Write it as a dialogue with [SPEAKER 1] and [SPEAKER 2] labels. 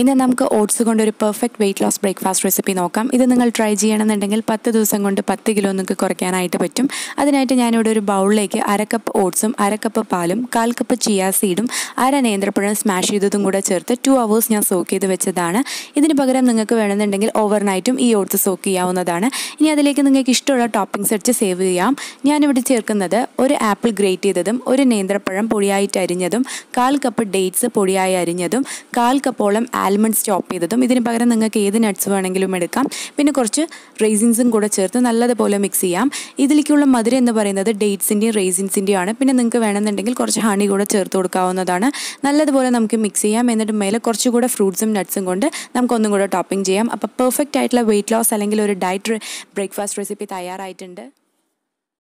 [SPEAKER 1] ഇന്ന് നമുക്ക് ഓട്സ് കൊണ്ട് ഒരു perfect weight loss breakfast recipe നോക്കാം. ഇത് നിങ്ങൾ ട്രൈ ചെയ്യണമെന്നുണ്ടെങ്കിൽ പത്ത് ദിവസം കൊണ്ട് പത്ത് കിലോ നിങ്ങൾക്ക് കുറയ്ക്കാനായിട്ട് പറ്റും. അതിനായിട്ട് ഞാനിവിടെ ഒരു ബൗളിലേക്ക് അര കപ്പ് ഓട്സും അര കപ്പ് പാലും കാൽ കപ്പ് ചിയാ സീഡും അര നേന്ത്രപ്പഴം സ്മാഷ് ചെയ്തതും കൂടെ ചേർത്ത് ടു അവേഴ്സ് ഞാൻ സോക്ക് ചെയ്ത് വെച്ചതാണ്. ഇതിന് പകരം നിങ്ങൾക്ക് വേണമെന്നുണ്ടെങ്കിൽ ഓവർനൈറ്റും ഈ ഓട്സ് സോക്ക് ചെയ്യാവുന്നതാണ്. ഇനി അതിലേക്ക് നിങ്ങൾക്ക് ഇഷ്ടമുള്ള ടോപ്പിംഗ്സ് അടിച്ച് സേവ് ചെയ്യാം. ഞാനിവിടെ ചേർക്കുന്നത് ഒരു ആപ്പിൾ ഗ്രേറ്റ് ചെയ്തതും ഒരു നേന്ത്രപ്പഴം പൊടിയായിട്ട് അരിഞ്ഞതും കാൽ കപ്പ് ഡേറ്റ്സ് പൊടിയായി അരിഞ്ഞതും കാൽ കപ്പോളം ആൽമണ്ട്സ് സ്റ്റോപ്പ് ചെയ്തതും ഇതിന് പകരം നിങ്ങൾക്ക് ഏത് നട്ട്സ് വേണമെങ്കിലും എടുക്കാം. പിന്നെ കുറച്ച് റേസിൻസും കൂടെ ചേർത്ത് നല്ലതുപോലെ മിക്സ് ചെയ്യാം. ഇതിലേക്കുള്ള മധുരം എന്ന് പറയുന്നത് ഡേറ്റ്സിന്റെയും റേസിൻസിന്റെയും ആണ്. പിന്നെ നിങ്ങൾക്ക് വേണമെന്നുണ്ടെങ്കിൽ കുറച്ച് ഹണി കൂടെ ചേർത്ത് കൊടുക്കാവുന്നതാണ്. നല്ലതുപോലെ നമുക്ക് മിക്സ് ചെയ്യാം. എന്നിട്ട് മേലെ കുറച്ചുകൂടെ ഫ്രൂട്ട്സും നട്ട്സും കൊണ്ട് നമുക്കൊന്നും കൂടെ ടോപ്പിംഗ് ചെയ്യാം. അപ്പോൾ പെർഫെക്റ്റ് ആയിട്ടുള്ള വെയിറ്റ് ലോസ് അല്ലെങ്കിൽ ഒരു ഡയറ്റ് ബ്രേക്ക്ഫാസ്റ്റ് റെസിപ്പി തയ്യാറായിട്ടുണ്ട്.